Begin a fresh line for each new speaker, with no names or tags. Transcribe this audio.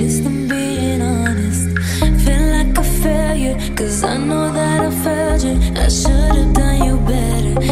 Least I'm being honest. Feel like a failure, cause I know that I failed you. I should've done you better,